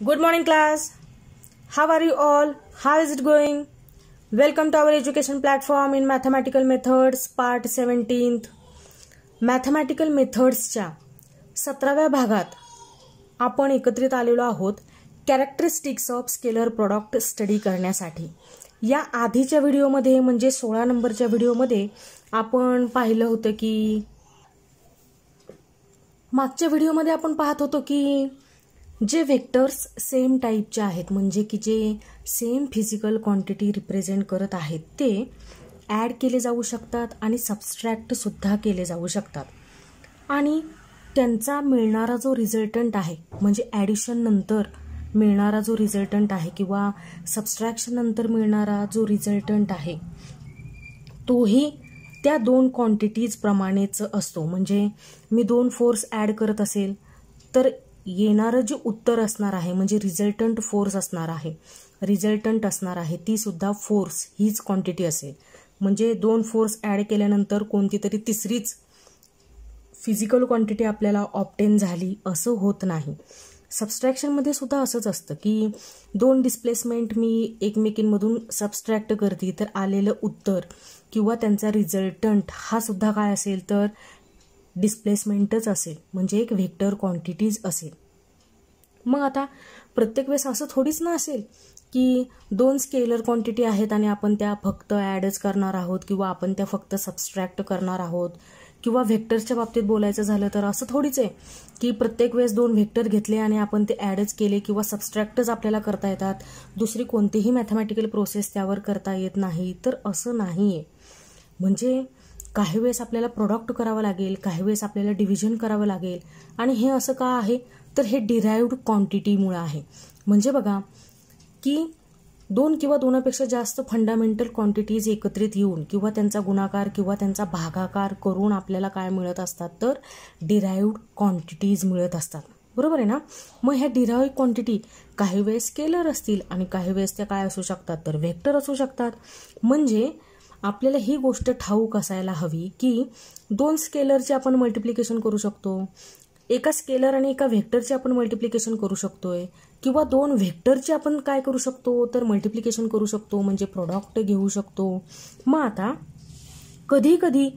Good morning, class. How are you all? How is it going? Welcome to our education platform in Mathematical Methods, Part 17th. Mathematical मेथड्सच्या सतराव्या भागात आपण एकत्रित आलेलो आहोत characteristics of scalar product study करण्यासाठी या आधीच्या व्हिडिओमध्ये म्हणजे सोळा नंबरच्या व्हिडिओमध्ये आपण पाहिलं होतं की मागच्या व्हिडिओमध्ये आपण पाहत होतो की जे व्हेक्टर्स सेम टाईपचे आहेत म्हणजे की जे सेम फिजिकल क्वांटिटी रिप्रेझेंट करत आहेत ते ॲड केले जाऊ शकतात आणि सबस्ट्रॅक्टसुद्धा केले जाऊ शकतात. आणि त्यांचा मिळणारा जो रिझल्टंट आहे म्हणजे ॲडिशननंतर मिळणारा जो रिझल्टंट आहे किंवा सबस्ट्रॅक्शननंतर मिळणारा जो रिझल्टंट आहे तोही त्या दोन क्वांटिटीजप्रमाणेच असतो. म्हणजे मी दोन फोर्स ॲड करत असेल तर येणारं जे उत्तर असणार आहे म्हणजे रिझल्टंट फोर्स असणार आहे रिझल्टंट असणार आहे ती सुद्धा फोर्स हीच क्वांटिटी असेल. म्हणजे दोन फोर्स ॲड केल्यानंतर कोणती तरी तिसरीच फिजिकल क्वांटिटी आपल्याला ऑप्टेन झाली असं होत नाही. सबस्ट्रॅक्शनमध्ये सुद्धा असंच असतं की दोन डिस्प्लेसमेंट मी एकमेकींमधून सबस्ट्रॅक्ट करते तर आलेलं उत्तर किंवा त्यांचा रिझल्टंट हा सुद्धा काय असेल तर डिस्प्लेसमेंटच असेल. म्हणजे एक व्हेक्टर क्वांटिटीज असेल. मग आता प्रत्येक वेळेस असं थोडीच ना असेल की दोन स्केलर क्वांटिटी आहेत आणि आपण त्या फक्त ॲडच करणार आहोत किंवा आपण त्या फक्त सबस्ट्रॅक्ट करणार आहोत किंवा व्हेक्टरच्या बाबतीत बोलायचं झालं तर असं थोडीच आहे की प्रत्येक वेळेस दोन व्हेक्टर घेतले आणि आपण ते ॲडच केले किंवा सबस्ट्रॅक्टच आपल्याला करता येतात. दुसरी कोणतीही मॅथमॅटिकल प्रोसेस त्यावर करता येत नाही. तर असं नाही आहे म्हणजे काही वेळेस आपल्याला प्रोडक्ट करावं लागेल काही वेळेस आपल्याला डिव्हिजन करावं लागेल. आणि हे असं का आहे? तर हे डिराईव्ड क्वांटिटीमुळं आहे. म्हणजे बघा की दोन किंवा दोनापेक्षा जास्त फंडामेंटल क्वांटिटीज एकत्रित येऊन किंवा त्यांचा गुणाकार किंवा त्यांचा भागाकार करून आपल्याला काय मिळत असतात? तर डिराईव्ड क्वांटिटीज मिळत असतात. बरोबर आहे ना? मग ह्या डिराईव्ड क्वांटिटी काही वेळेस स्केलर असतील आणि काही वेळेस त्या काय असू शकतात? तर व्हेक्टर असू शकतात. म्हणजे आपल्याला ही गोष्ट ठाऊक असायला हवी की दोन स्केलरचे आपण मल्टिप्लिकेशन करू शकतो. एका स्केलर आणि एका व्हेक्टरचे आपण मल्टिप्लिकेशन करू शकतोय. किंवा दोन व्हेक्टरचे आपण काय करू शकतो? तर मल्टिप्लिकेशन करू शकतो म्हणजे प्रोडक्ट घेऊ शकतो. मग आता कधी कधी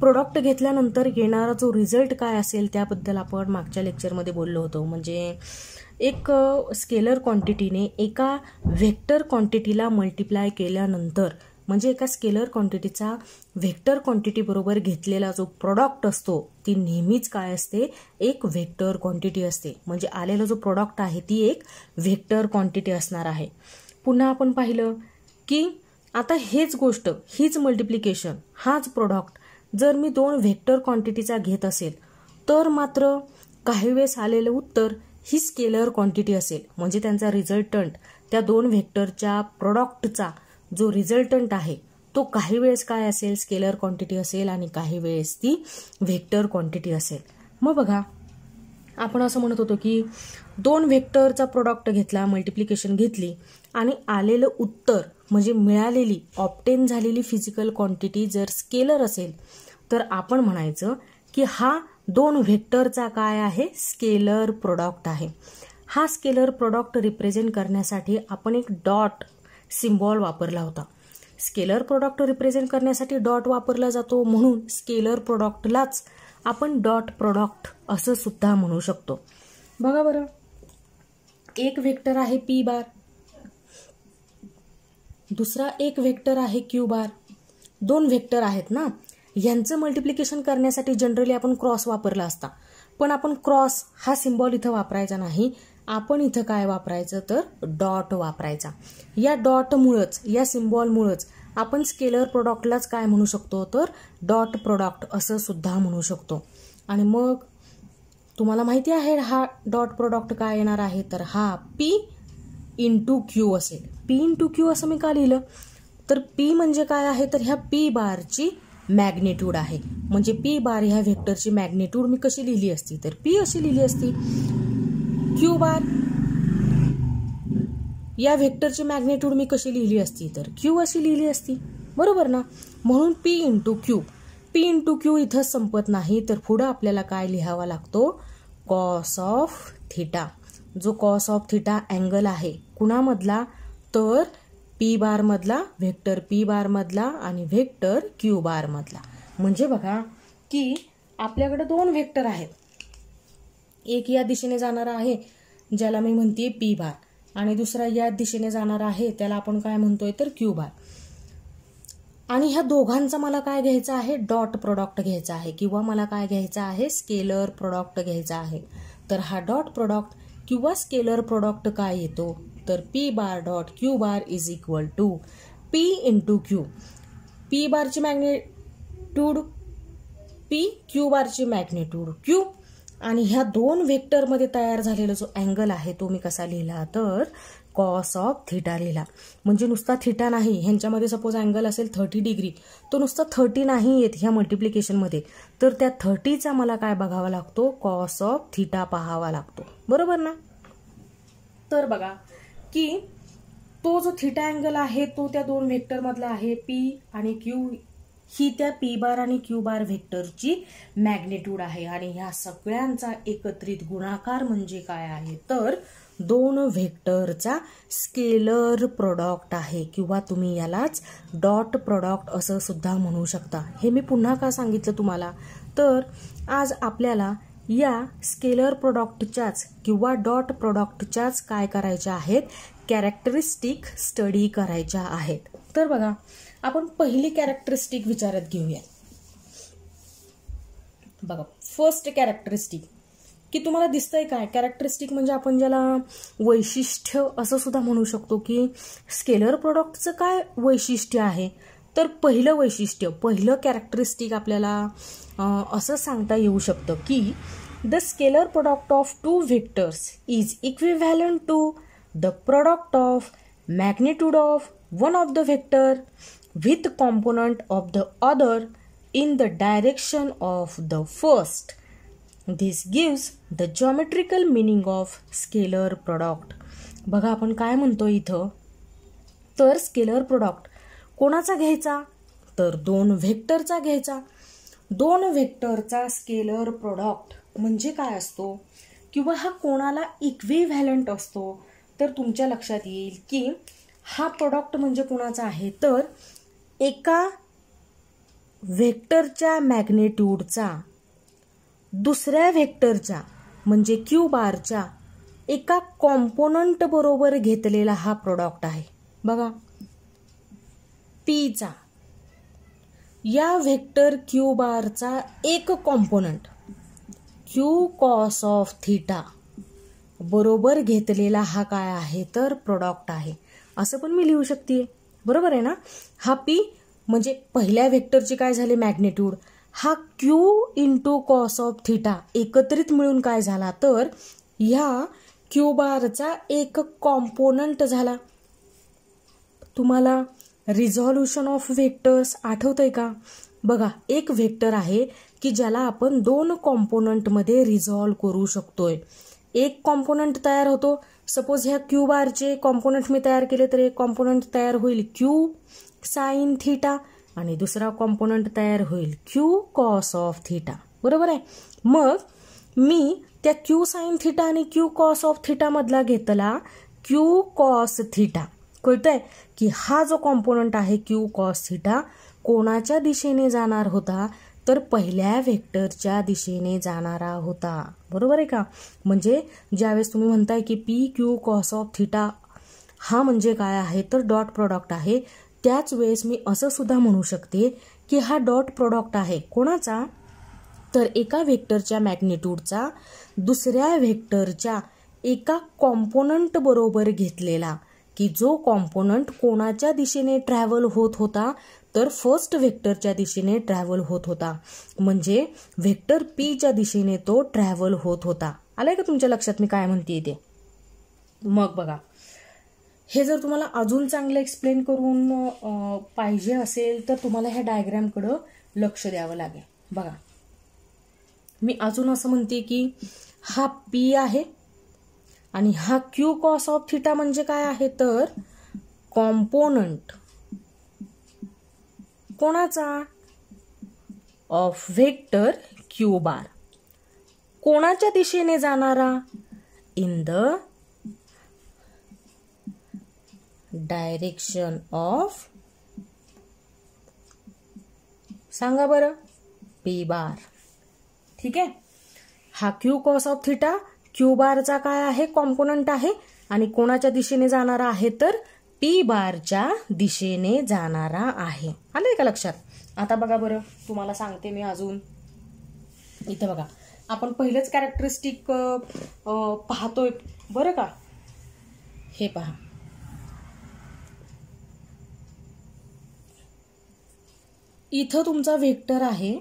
प्रोडक्ट घेतल्यानंतर येणारा जो रिझल्ट काय असेल त्याबद्दल आपण मागच्या लेक्चरमध्ये बोललो होतो. म्हणजे एक स्केलर क्वांटिटीने एका व्हेक्टर क्वांटिटीला मल्टिप्लाय केल्यानंतर म्हणजे एका स्केलर क्वांटिटीचा व्हेक्टर क्वांटिटी बरोबर घेतलेला जो प्रॉडक्ट असतो ती नेहमीच काय असते? एक व्हेक्टर क्वांटिटी असते. म्हणजे आलेला जो प्रॉडक्ट आहे ती एक व्हेक्टर क्वांटिटी असणार आहे. पुन्हा आपण पाहिलं की आता हेच गोष्ट हीच मल्टिप्लिकेशन हाच प्रॉडक्ट जर मी दोन व्हेक्टर क्वांटिटीचा घेत असेल तर मात्र काही वेळेस आलेलं उत्तर ही स्केलर क्वांटिटी असेल. म्हणजे त्यांचा रिझल्टंट त्या दोन व्हेक्टरच्या प्रॉडक्टचा जो रिझल्टंट आहे तो काही वेळेस काय असेल? स्केलर क्वांटिटी असेल आणि काही वेळेस ती व्हेक्टर क्वांटिटी असेल. मग बघा आपण असं म्हणत होतो की दोन व्हेक्टरचा प्रोडक्ट घेतला मल्टिप्लिकेशन घेतली आणि आलेलं उत्तर म्हणजे मिळालेली ऑप्टेन झालेली फिजिकल क्वांटिटी जर स्केलर असेल तर आपण म्हणायचं की हा दोन व्हेक्टरचा काय आहे? स्केलर प्रोडक्ट आहे. हा स्केलर प्रोडक्ट रिप्रेझेंट करण्यासाठी आपण एक डॉट सिम्बॉल वापरला होता. स्केलर प्रोडक्ट रिप्रेझेंट करण्यासाठी डॉट वापरला जातो. म्हणून स्केलर प्रोडक्टलाच आपण डॉट प्रोडक्ट असं सुद्धा म्हणू शकतो. बघा बरं. एक व्हेक्टर आहे पी बार दुसरा एक व्हेक्टर आहे क्यू बार दोन व्हेक्टर आहेत ना? यांचं मल्टिप्लिकेशन करण्यासाठी जनरली आपण क्रॉस वापरला असता. पण आपण क्रॉस हा सिम्बॉल इथं वापरायचा नाही. आपण इथं काय वापरायचं तर डॉट वापरायचा. या डॉटमुळंच या सिम्बॉलमुळंच आपण स्केलर प्रोडक्टलाच काय म्हणू शकतो तर डॉट प्रोडक्ट असं सुद्धा म्हणू शकतो. आणि मग तुम्हाला माहिती आहे हा डॉट प्रोडक्ट काय येणार आहे? तर हा पी इंटू क्यू असेल. पी इंटू क्यू असं मी का लिहिलं? तर पी म्हणजे काय आहे? तर ह्या पी बारची मॅग्नेट्यूड आहे. म्हणजे पी बार ह्या व्हेक्टरची मॅग्नेट्यूड मी कशी लिहिली असती? तर पी अशी लिहिली असती. Q bar? या व्हेक्टरची मॅग्नेट्यूड मी कशी लिहिली असती तर? क्यू अशी लिहिली असती. बरोबर ना? म्हणून P into Q P into Q इथं संपत नाही तर पुढं आपल्याला काय लिहावा लागतो? कॉस ऑफ थिटा जो कॉस ऑफ थिटा अँगल आहे कुणामधला? तर पी बारमधला व्हेक्टर पी बारमधला आणि व्हेक्टर क्यू बारमधला. म्हणजे बघा की आपल्याकडे दोन व्हेक्टर आहेत. एक या दिशेने जाणारा आहे ज्याला मी म्हणते पी बार आणि दुसरा या दिशेने जाणारा आहे त्याला आपण काय म्हणतोय तर क्यू बार आणि ह्या दोघांचा मला काय घ्यायचं आहे? डॉट प्रोडक्ट घ्यायचा आहे. किंवा मला काय घ्यायचं आहे? स्केलर प्रोडक्ट घ्यायचा आहे. तर हा डॉट प्रोडक्ट किंवा स्केलर प्रोडक्ट काय येतो? तर P bar dot Q bar is equal to P into Q P बारची मॅग्नेट्यूड पी क्यू बारची मॅग्नेट्यूड क्यू आणि ह्या दोन व्हेक्टरमध्ये तयार झालेला जो अँगल आहे तो मी कसा लिहिला? तर कॉस ऑफ थिटा लिहिला. म्हणजे नुसता थिटा नाही ह्यांच्यामध्ये सपोज अँगल असेल थर्टी डिग्री तो नुसता थर्टी नाही येत ह्या मल्टिप्लिकेशनमध्ये तर त्या थर्टीचा मला काय बघावा लागतो? कॉस ऑफ थिटा पाहावा लागतो. बरोबर ना? तर बघा की तो जो थिटा अँगल आहे तो त्या दोन व्हेक्टरमधला आहे पी आणि क्यू ही त्या पी बार आणि क्यू बार व्हेक्टरची मॅग्नेट्यूड आहे. आणि ह्या सगळ्यांचा एकत्रित गुणाकार म्हणजे काय आहे? तर दोन व्हेक्टरचा स्केलर प्रोडक्ट आहे किंवा तुम्ही यालाच डॉट प्रोडक्ट असं सुद्धा म्हणू शकता. हे मी पुन्हा का सांगितलं तुम्हाला? तर आज आपल्याला या स्केलर प्रोडक्टच्याच किंवा डॉट प्रोडक्टच्याच काय करायच्या आहेत? कॅरेक्टरिस्टिक स्टडी करायच्या आहेत. तर बघा आपण पहिली कॅरेक्टरिस्टिक विचारात घेऊया. बघा फर्स्ट कॅरेक्टरिस्टिक की तुम्हाला दिसतंय काय? कॅरेक्टरिस्टिक म्हणजे आपण ज्याला वैशिष्ट्य असं सुद्धा म्हणू शकतो की स्केलर प्रोडक्टचं काय वैशिष्ट्य आहे? तर पहिलं वैशिष्ट्य पहिलं कॅरेक्टरिस्टिक आपल्याला असं सांगता येऊ शकतं की the scalar product of two vectors is equivalent to the product of magnitude of one of the vector with component of the other in the direction of the first. This gives the geometrical meaning of scalar product. बघा आपण काय म्हणतो इथं? तर scalar product कोणाचा घ्यायचा? तर दोन व्हेक्टरचा घ्यायचा. दोन व्हेक्टरचा स्केलर प्रोडक्ट म्हणजे काय असतो? किंवा हा कोणाला इक्विव्हॅलंट असतो? तर तुमच्या लक्षात येईल की हा प्रोडक्ट म्हणजे कोणाचा आहे? तर एका व्हेक्टरच्या मॅग्नेट्यूडचा दुसऱ्या व्हेक्टरच्या म्हणजे क्यू बारच्या एका कॉम्पोनंट बरोबर घेतलेला हा प्रोडक्ट आहे. बघा. पीचा या व्हेक्टर क्यू बारचा एक component Q cos of theta बरोबर घेतलेला हा काय आहे? तर प्रोडक्ट आहे. असं पण मी लिहू शकते बरोबर आहे ना? हा पी म्हणजे पहिल्या व्हेक्टरची काय झाले मॅग्नेट्यूड हा Q into cos of theta एकत्रित मिळून काय झाला? तर ह्या क्यू बारचा एक कॉम्पोनंट झाला. तुम्हाला रिझॉल्युशन ऑफ व्हेक्टर्स आठवतंय का? बघा एक व्हेक्टर आहे की ज्याला आपण दोन कॉम्पोनंटमध्ये रिझॉल्व करू शकतोय. एक कॉम्पोनंट तयार होतो सपोज ह्या क्यू बारचे कॉम्पोनंट मी तयार केले तर एक कॉम्पोनंट तयार होईल क्यू साईन थिटा आणि दुसरा कॉम्पोनंट तयार होईल क्यू कॉस ऑफ थिटा बरोबर आहे? मग मी त्या क्यू साईन थिटा आणि क्यू कॉस ऑफ थिटामधला घेतला क्यू कॉस थिटा कळतंय? की हा जो कॉम्पोनंट आहे क्यू कॉस थिटा कोणाच्या दिशेने जाणार होता? तर पहिल्या व्हेक्टरच्या दिशेने जाणारा होता. बरोबर आहे का? म्हणजे ज्यावेळेस तुम्ही म्हणताय की P Q cos of theta हा म्हणजे काय आहे? तर डॉट प्रॉडक्ट आहे. त्याच वेळेस मी असं सुद्धा म्हणू शकते की हा डॉट प्रॉडक्ट आहे. कोणाचा? तर एका व्हेक्टरच्या मॅग्नेट्यूडचा दुसऱ्या व्हेक्टरच्या एका कॉम्पोनंट बरोबर घेतलेला. की जो कॉम्पोनंट कोणाच्या दिशेने ट्रॅव्हल होत होता तर फर्स्ट व्हेक्टरच्या दिशेने ट्रॅव्हल होत होता. म्हणजे व्हेक्टर पीच्या दिशेने तो ट्रॅव्हल होत होता. आलाय का तुमच्या लक्षात? मी काय म्हणते ते? मग बघा. हे जर तुम्हाला अजून चांगलं एक्सप्लेन करून पाहिजे असेल तर तुम्हाला ह्या डायग्रॅमकडं लक्ष द्यावं लागेल. बघा. मी अजून असं म्हणते की हा पी आहे आणि हा क्यू कॉस ऑफ थिटा म्हणजे काय आहे तर कॉम्पोनंट कोणाचा? Of vector Q bar. कोणाच्या दिशेने जाणारा? इन द डायरेक्शन ऑफ सांगा बरं पी बार. ठीक आहे? हा Q cos of theta Q बारचा काय आहे? कॉम्पोनंट आहे. आणि कोणाच्या दिशेने जाणारा आहे तर पी बारच्या दिशेने जाणारा आहे. आलंय का लक्षात? आता बघा बरं. तुम्हाला सांगते मी अजून. इथं बघा. आपण पहिलंच कॅरेक्टरिस्टिक पाहतोय. बरं का? हे पहा. इथं तुमचा व्हेक्टर आहे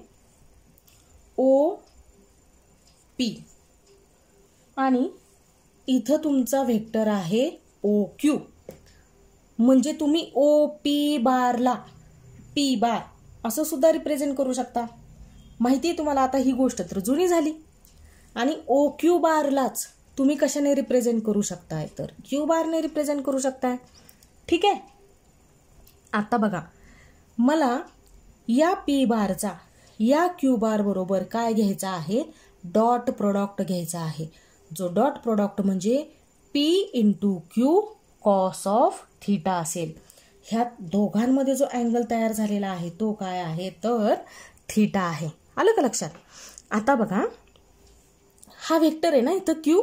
ओ पी आणि इथं तुमचा व्हेक्टर आहे ओ क्यू म्हणजे तुम्ही ओ पी बारला पी बार असं सुद्धा रिप्रेझेंट करू शकता. माहिती आहे तुम्हाला आता ही गोष्ट तर जुनी झाली. आणि ओ क्यू बारलाच तुम्ही कशाने रिप्रेझेंट करू शकताय? तर क्यू बारने रिप्रेझेंट करू शकताय. ठीक? आहे आता बघा. मला या पी बारचा या क्यू बार बरोबर काय घ्यायचा आहे? डॉट प्रोडक्ट घ्यायचा आहे. जो डॉट प्रोडक्ट म्हणजे P into Q cos of theta असेल. ह्या दोघांमध्ये जो अँगल तयार झालेला आहे तो काय आहे? तर थिटा आहे. आलं का लक्षात? आता बघा. हा वेक्टर आहे ना इथं क्यू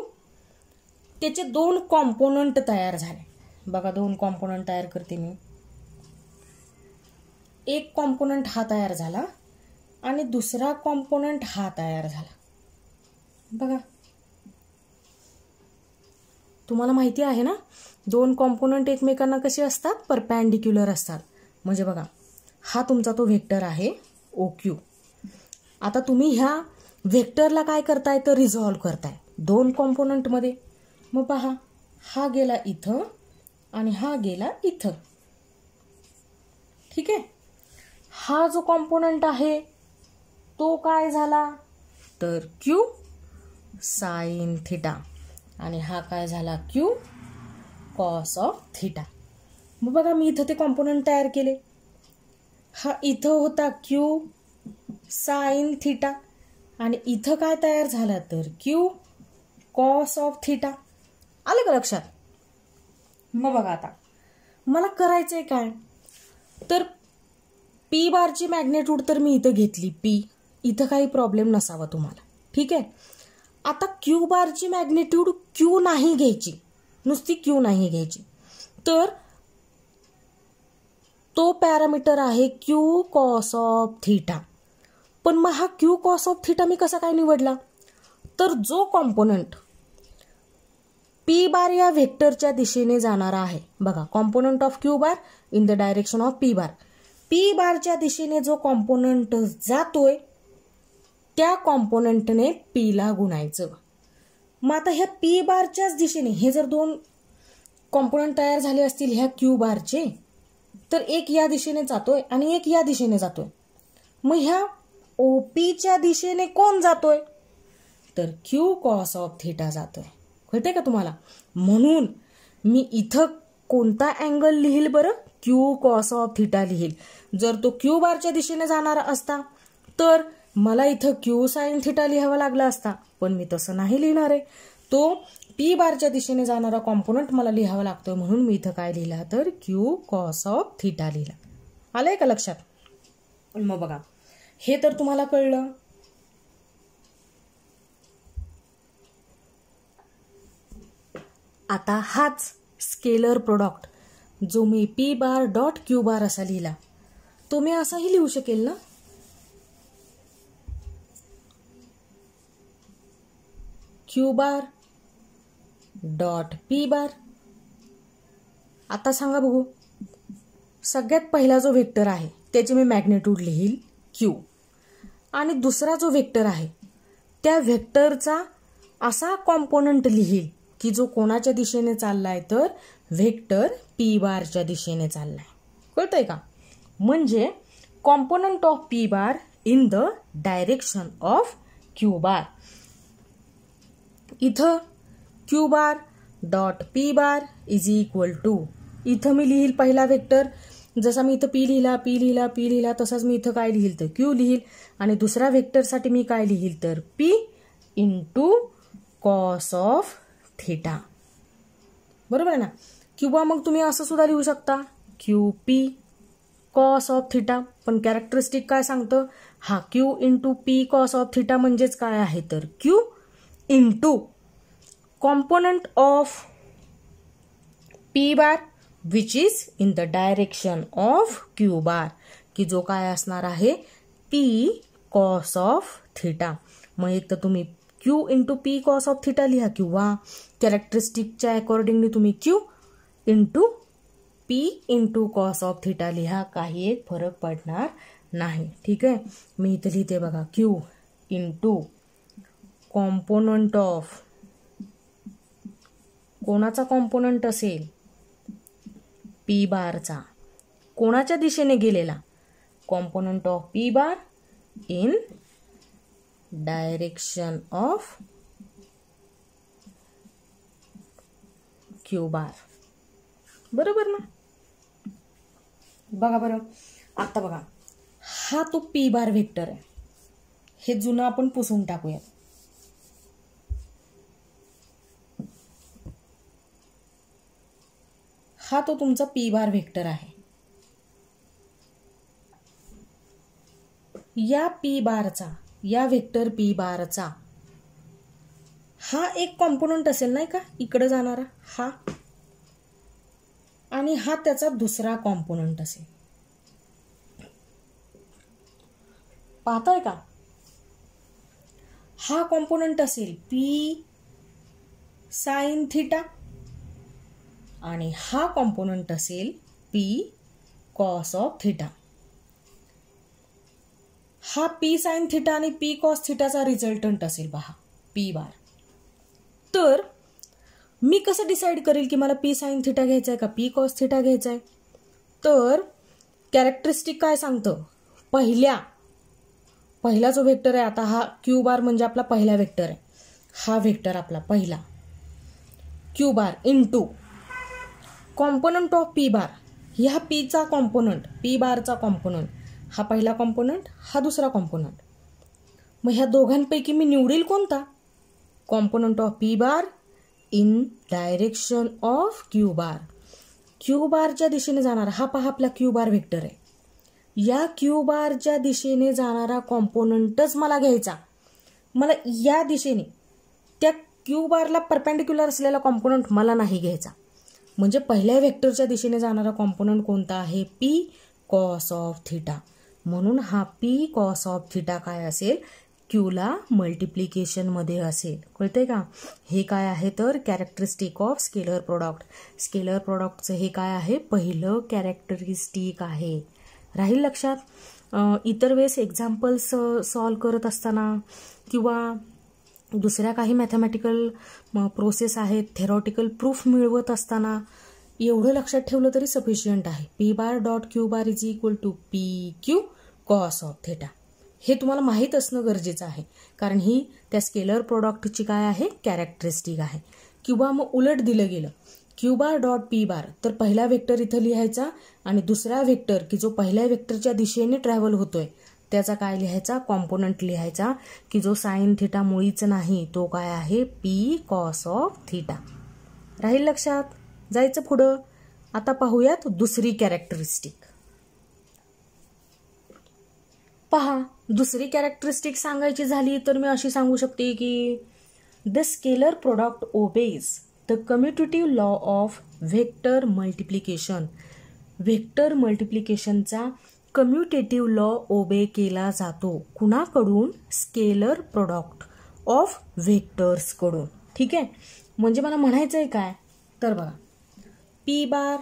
त्याचे दोन कॉम्पोनंट तयार झाले. बघा दोन कॉम्पोनंट तयार करते मी. एक कॉम्पोनंट हा तयार झाला आणि दुसरा कॉम्पोनंट हा तयार झाला. बघा. तुम्हाला माहिती आहे ना? दोन कॉम्पोनंट एकमेकांना कसे असतात? परपॅन्डिक्युलर असतात. म्हणजे बघा हा तुमचा तो व्हेक्टर आहे ओ क्यू आता तुम्ही ह्या व्हेक्टरला काय करताय? तर रिझॉल्व करताय. दोन कॉम्पोनंटमध्ये मग पहा हा गेला इथं आणि हा गेला इथं. ठीक आहे? हा जो कॉम्पोनंट आहे तो काय झाला? तर क्यू साईन थिटा आणि हा काय झाला? क्यू कॉस ऑफ थिटा मग बघा मी इथं ते कॉम्पोनंट तयार केले. हा इथं होता क्यू साईन थिटा आणि इथं काय तयार झाला तर क्यू कॉस ऑफ थिटा आलं का लक्षात? मग बघा आता. मला करायचं आहे काय? तर पी बारची मॅग्नेट्यूड तर मी इथं घेतली. पी इथं काही प्रॉब्लेम नसावा तुम्हाला. ठीक आहे? आता क्यू बारची मॅग्नेट्यूड क्यू नाही घ्यायची. नुसती क्यू नाही घ्यायची. तर तो पॅरामीटर आहे क्यू कॉस ऑफ थिटा पण मग हा क्यू कॉस ऑफ थिटा मी कसा काय निवडला? तर जो कॉम्पोनंट पी बार या व्हेक्टरच्या दिशेने जाणारा आहे. बघा component of Q bar in the direction of P bar P बारच्या दिशेने जो कॉम्पोनंट जातोय त्या कॉम्पोनंटने पीला गुणायचं. मग आता ह्या पी बारच्याच दिशेने हे जर दोन कॉम्पोनंट तयार झाले असतील ह्या क्यू बारचे तर एक या दिशेने जातोय आणि एक या दिशेने जातोय. मग ह्या ओ पीच्या दिशेने कोण जातोय? तर क्यू कॉस ऑफ थिटा जातोय. कळते का तुम्हाला? म्हणून मी इथं कोणता अँगल लिहिल बरं? क्यू कॉस ऑफ थिटा लिहिल. जर तो क्यू बारच्या दिशेने जाणारा असता तर मला इथं क्यू साईन थिटा लिहावा लागला असता पण मी तसं नाही लिहिणार आहे. तो पी बारच्या दिशेने जाणारा कॉम्पोनंट मला लिहावा लागतोय म्हणून मी इथं काय लिहिला तर क्यू कॉस ऑफ थिटा लिहिला. आलंय का लक्षात? मग बघा. हे तर तुम्हाला कळलं. आता हाच स्केलर प्रोडक्ट जो मी P bar dot Q bar असा लिहिला. तो मी असाही लिहू शकेल ना? Q bar dot P bar आता सांगा बघू. सगळ्यात पहिला जो व्हेक्टर आहे त्याची मी मॅग्नेट्यूड लिहील क्यू आणि दुसरा जो व्हेक्टर आहे त्या व्हेक्टरचा असा कॉम्पोनंट लिहील की जो कोणाच्या दिशेने चाललाय तर व्हेक्टर पी बारच्या दिशेने चाललाय. कळतंय का? म्हणजे component of P bar in the direction of Q bar इथं Q bar dot P bar is equal to इथं मी लिहील पहिला व्हेक्टर जसा मी इथं पी लिहिला पी लिहिला पी लिहिला तसाच मी इथं काय लिहिल तर क्यू लिहिल. आणि दुसऱ्या व्हेक्टरसाठी मी काय लिहिल तर P into cos of theta बरोबर आहे ना? किंवा मग तुम्ही असं सुद्धा लिहू शकता. Q P cos of theta पण कॅरेक्टरिस्टिक काय सांगतं? हा Q into P cos of theta म्हणजेच काय आहे तर Q into component of P bar which is in the direction of Q bar की जो आहे? पी कॉस ऑफ़ थिटा मग एक तर तुम्ही Q into P cos of theta लिहा किंवा कॅरेक्टरिस्टिकच्या अकॉर्डिंगली तुम्ही Q into P into cos of theta लिहा. काही एक फरक पडणार नाही. ठीक आहे? मी इथे लिहिते बघा. क्यू इंटू कॉम्पोनंट ऑफ कोणाचा कॉम्पोनंट असेल? पी बारचा कोणाच्या दिशेने गेलेला? Component of P bar in direction of Q bar बरोबर ना? बघा बरं. आता बघा. हा तो पी बार व्हेक्टर आहे. हे जुनं आपण पुसून टाकूयात. हा तो तुमचा पी बार व्हेक्टर आहे. या पी बारचा या व्हेक्टर पी बारचा हा एक कॉम्पोनंट असेल नाही का? इकडं जाणारा हा. आणि हा त्याचा दुसरा कॉम्पोनंट असेल. पाहताय का? हा कॉम्पोनंट असेल पी साईन थिटा. आणि हा कॉम्पोनंट असेल पी कॉस ऑफ थिटा हा पी साइन थिटा आणि पी कॉस थिटाचा रिझल्टंट असेल पहा पी बार तर मी कसं डिसाईड करेल की मला पी साइन थिटा घ्यायचा आहे का पी कॉस थिटा घ्यायचा आहे तर कॅरेक्टरिस्टिक काय सांगतं? पहिल्या पहिला जो व्हेक्टर आहे आता हा क्यू बार म्हणजे आपला पहिला व्हेक्टर आहे. हा व्हेक्टर आपला पहिला. Q bar into component of P bar ह्या पीचा कॉम्पोनंट पी बारचा कॉम्पोनंट हा पहिला कॉम्पोनंट हा दुसरा कॉम्पोनंट मग ह्या दोघांपैकी मी निवडेल कोणता? Component of P bar in direction of Q bar Q बारच्या दिशेने जाणारा हा पहा आपला क्यू बार व्हेक्टर आहे. या क्यू बारच्या दिशेने जाणारा कॉम्पोनंटच मला घ्यायचा. मला या दिशेने त्या क्यू बारला परपेंडिक्युलर असलेला कॉम्पोनंट मला नाही घ्यायचा. म्हणजे पहिल्या व्हेक्टरच्या दिशेने जाणारा कॉम्पोनंट कोणता आहे? पी कॉस ऑफ थिटा म्हणून हा पी कॉस ऑफ थिटा काय असेल? क्यूला मल्टिप्लिकेशनमध्ये असेल. कळते का? हे काय आहे तर characteristic of scalar product scalar प्रोडक्टचं हे काय आहे? पहिलं कॅरेक्टरिस्टिक आहे. राहील लक्षात? इतर वेळेस एक्झाम्पल्स सॉल्व करत असताना किंवा दुसऱ्या काही मॅथमॅटिकल प्रोसेस आहेत थेरॉटिकल प्रूफ मिळवत असताना एवढं लक्षात ठेवलं तरी सफिशियंट आहे. P bar dot Q bar is equal to P Q cos of theta हे तुम्हाला माहीत असणं गरजेचं आहे. कारण ही त्या स्केलर प्रोडक्टची काय आहे? कॅरेक्टरिस्टिक आहे. किंवा मग उलट दिलं गेलं. Q bar dot P bar तर पहिला व्हेक्टर इथं लिहायचा आणि दुसरा व्हेक्टर की जो पहिल्या व्हेक्टरच्या दिशेने ट्रॅव्हल होतोय त्याचा काय लिहायचा? कॉम्पोनंट लिहायचा की जो साईन थिटा मुळीच नाही तो काय आहे? पी कॉस ऑफ थिटा राहील लक्षात? जायचं पुढं. आता पाहूयात दुसरी कॅरेक्टरिस्टिक पहा दुसरी कॅरेक्टरिस्टिक सांगायची झाली तर मी अशी सांगू शकते की the scalar product obeys the commutative law of vector multiplication vector मल्टिप्लिकेशनचा commutative law obey केला जातो. कुणाकडून? स्केलर प्रोडक्ट ऑफ व्हेक्टर्सकडून. ठीक आहे? म्हणजे मला म्हणायचं आहे काय? तर बघा. पी बार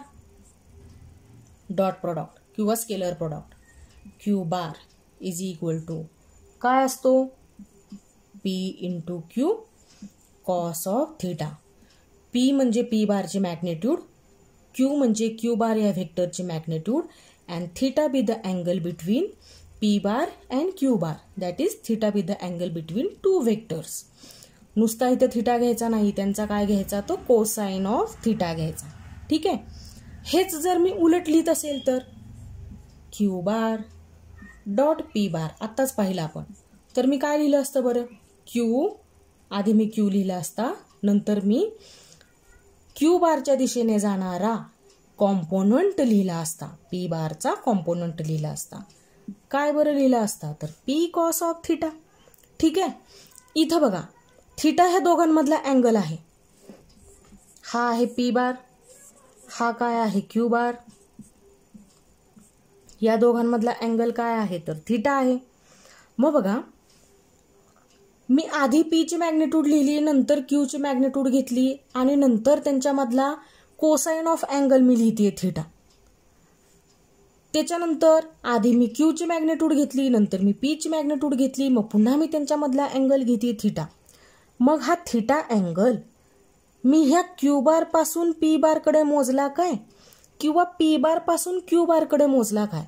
डॉट प्रोडक्ट किंवा scalar product. Q bar is equal to काय असतो? P into Q cos of theta. P म्हणजे पी बारचे मॅग्नेट्यूड क्यू म्हणजे क्यू बार या व्हेक्टरचे magnitude and theta be the angle between P bar and q bar. That is theta be the angle between two vectors नुसता इथं theta घ्यायचा नाही त्यांचा काय घ्यायचा? तो कोसाइन ऑफ थिटा घ्यायचा. ठीक आहे? हेच जर मी उलट लिहित असेल तर? Q bar dot P bar आत्ताच पाहिलं आपण. तर मी काय लिहिलं असतं बरं? क्यू आधी मी क्यू लिहिला असता नंतर मी क्यू बारच्या दिशेने जाणारा कॉम्पोनंट लिहिला असता. पी बारचा कॉम्पोनंट लिहिला असता. काय बरं लिहिला असता? तर पी कॉस ऑफ थिटा ठीक आहे? इथं बघा. थिटा ह्या दोघांमधला अँगल आहे. हा आहे पी बार हा काय आहे क्यू बार या दोघांमधला अँगल काय आहे? तर थिटा आहे. मग बघा. मी आधी पीची मॅग्नेट्यूड लिहिली नंतर क्यूची मॅग्नेट्यूड घेतली आणि नंतर त्यांच्यामधला कोसाईन ऑफ अँगल मी लिहिते थिटा त्याच्यानंतर आधी मी क्यूची मॅग्नेट्यूड घेतली नंतर मी पीची मॅग्नेट्यूड घेतली मग पुन्हा मी त्यांच्यामधला अँगल घेते थिटा मग हा थिटा अँगल मी ह्या क्यू बारपासून पी बारकडे मोजला काय? किंवा पी बारपासून क्यू बारकडे मोजला काय?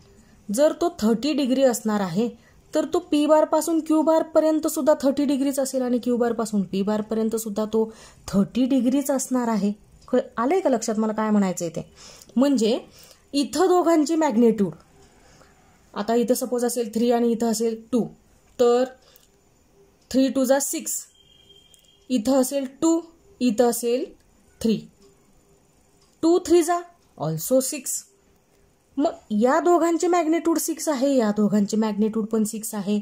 जर तो थर्टी डिग्री असणार आहे तर तो पी बारपासून क्यू बारपर्यंत सुद्धा थर्टी डिग्रीच असेल आणि क्यू बारपासून पी बारपर्यंत सुद्धा तो थर्टी डिग्रीच असणार आहे. आलंय का लक्षात? मला काय म्हणायचं ते? म्हणजे इथं दोघांची मॅग्नेट्यूड. आता इथं सपोज असेल थ्री आणि इथं असेल टू तर थ्री टू जा सिक्स इथं असेल टू इथं असेल थ्री टू थ्री जा ऑल्सो सिक्स मग या दोघांचे मॅग्नेट्यूड सिक्स आहे या दोघांचे मॅग्नेट्यूड पण सिक्स आहे.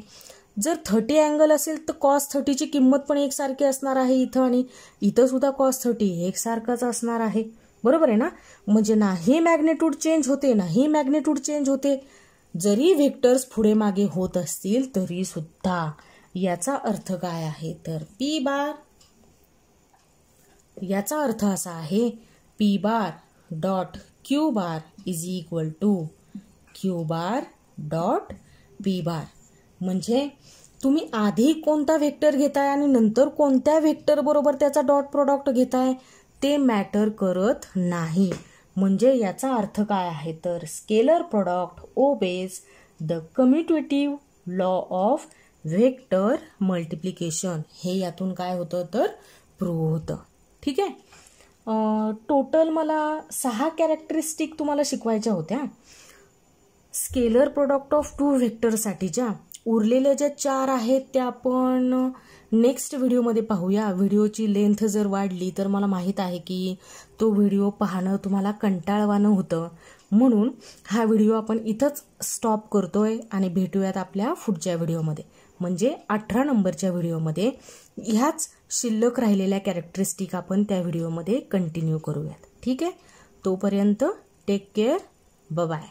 जर थर्टी अँगल असेल तर कॉस थर्टीची किंमत पण एकसारखी असणार आहे इथं आणि इथं सुद्धा कॉस थर्टी एकसारखंच असणार आहे. बरोबर आहे ना? म्हणजे नाही मॅग्नेट्यूड चेंज होते नाही मॅग्नेट्यूड चेंज होते. जरी व्हेक्टर्स पुढे मागे होत असतील तरी सुद्धा याचा अर्थ काय आहे? तर पी बार याचा अर्थ असा आहे P bar dot Q bar is equal to Q bar dot P bar म्हणजे तुम्ही आधी कोणता व्हेक्टर घेताय आणि नंतर कोणत्या व्हेक्टर बरोबर त्याचा डॉट प्रोडक्ट घेताय? ते मॅटर करत नाही. म्हणजे याचा अर्थ काय आहे? तर scalar product obeys the commutative law of vector multiplication हे यातून काय होतं? तर प्रूव्ह होतं. ठीक आहे? टोटल मला सहा कॅरेक्टरिस्टिक तुम्हाला शिकवायच्या होत्या. स्केलर प्रोडक्ट ऑफ टू व्हेक्टरसाठीच्या उरलेल्या ज्या चार आहेत त्या आपण नेक्स्ट व्हिडिओमध्ये पाहूया. व्हिडिओची लेंथ जर वाढली तर मला माहीत आहे की तो व्हिडिओ पाहणं तुम्हाला कंटाळवानं होतं. म्हणून हा व्हिडिओ आपण इथंच स्टॉप करतोय आणि भेटूयात आपल्या पुढच्या व्हिडिओमध्ये म्हणजे अठरा नंबरच्या व्हिडिओमध्ये ह्याच शिल्लक राहिलेल्या कॅरेक्टरिस्टिक आपण त्या व्हिडिओमध्ये कंटिन्यू करूयात. ठीक आहे? तोपर्यंत टेक केअर बाय